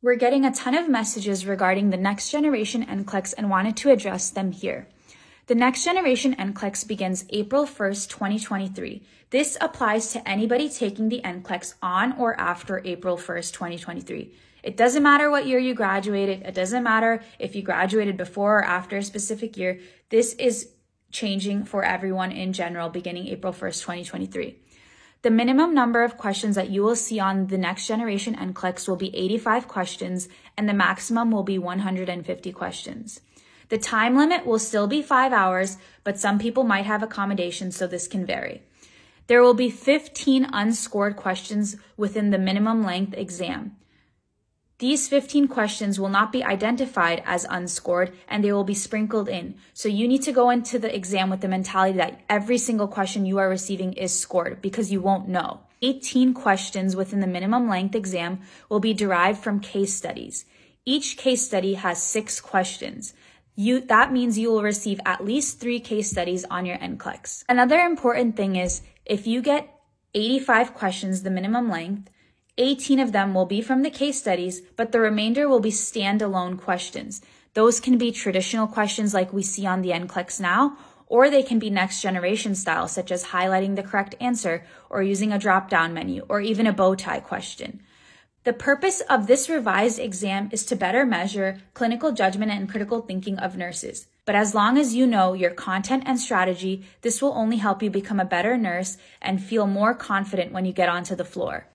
We're getting a ton of messages regarding the next generation NCLEX and wanted to address them here. The next generation NCLEX begins April 1st, 2023. This applies to anybody taking the NCLEX on or after April 1st, 2023. It doesn't matter what year you graduated. It doesn't matter if you graduated before or after a specific year. This is changing for everyone in general beginning April 1st, 2023. The minimum number of questions that you will see on the next generation NCLEX will be 85 questions and the maximum will be 150 questions. The time limit will still be five hours, but some people might have accommodations, so this can vary. There will be 15 unscored questions within the minimum length exam. These 15 questions will not be identified as unscored and they will be sprinkled in. So you need to go into the exam with the mentality that every single question you are receiving is scored because you won't know. 18 questions within the minimum length exam will be derived from case studies. Each case study has six questions. You, that means you will receive at least three case studies on your NCLEX. Another important thing is if you get 85 questions, the minimum length, 18 of them will be from the case studies, but the remainder will be standalone questions. Those can be traditional questions like we see on the NCLEX now, or they can be next generation style, such as highlighting the correct answer or using a drop down menu or even a bow tie question. The purpose of this revised exam is to better measure clinical judgment and critical thinking of nurses. But as long as you know your content and strategy, this will only help you become a better nurse and feel more confident when you get onto the floor.